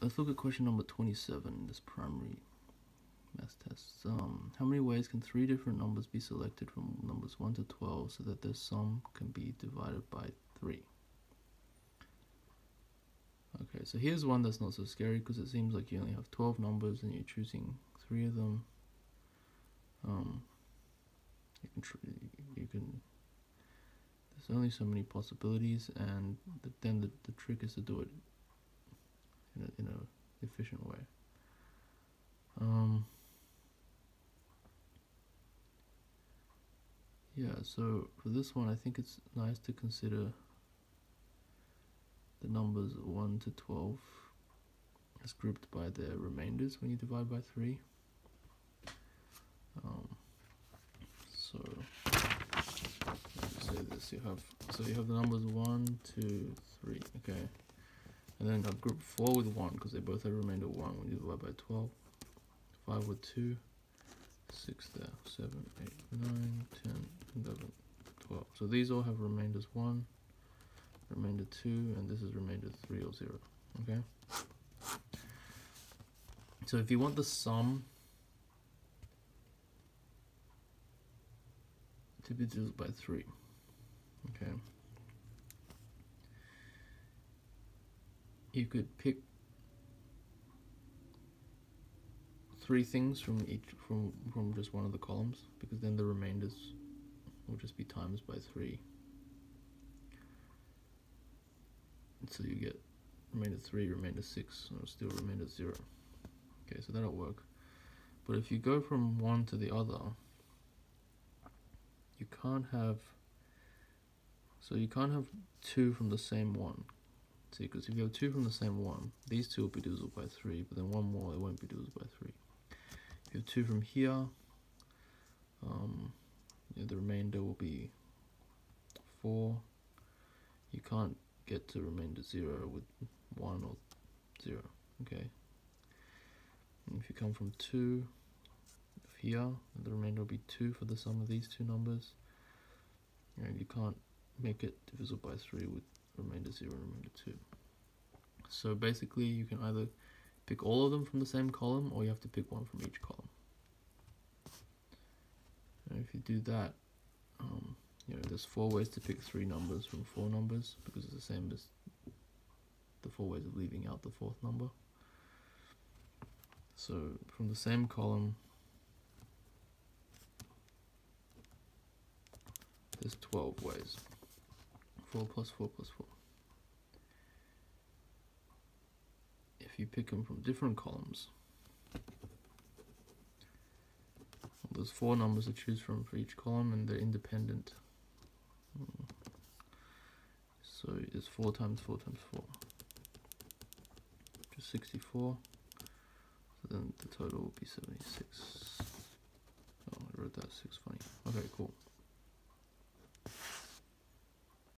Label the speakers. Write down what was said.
Speaker 1: let's look at question number 27, this primary math test. Um, how many ways can three different numbers be selected from numbers 1 to 12 so that their sum can be divided by 3? Okay, so here's one that's not so scary because it seems like you only have 12 numbers and you're choosing three of them. Um, you can, you can, there's only so many possibilities and the, then the, the trick is to do it in a, efficient way. Um, yeah, so for this one, I think it's nice to consider the numbers 1 to 12 as grouped by their remainders when you divide by 3. Um, so, say this, you have, so you have the numbers 1, 2, 3, okay. And then I've grouped 4 with 1 because they both have remainder 1 when you divide by 12. 5 with 2. 6 there. 7, 8, 9, 10, 11, 12. So these all have remainders 1, remainder 2, and this is remainder 3 or 0. Okay? So if you want the sum to be reduced by 3, okay? You could pick three things from each from from just one of the columns because then the remainders will just be times by three. So you get remainder three remainder six or still remainder zero. Okay so that'll work. But if you go from one to the other you can't have so you can't have two from the same one Because if you have two from the same one, these two will be divisible by 3, but then one more, it won't be divisible by 3. If you have two from here, um, you know, the remainder will be 4. You can't get to remainder 0 with 1 or 0, okay? And if you come from 2 here, the remainder will be 2 for the sum of these two numbers. And you can't make it divisible by 3 with remainder 0 and remainder 2. So basically you can either pick all of them from the same column or you have to pick one from each column. And if you do that, um, you know, there's four ways to pick three numbers from four numbers because it's the same as the four ways of leaving out the fourth number. So from the same column, there's 12 ways. 4 plus 4 plus 4. If you pick them from different columns, well, there's four numbers to choose from for each column and they're independent. Hmm. So it's 4 times 4 times 4, which is 64. So then the total will be 76. Oh, I wrote that 6 funny. Okay, cool.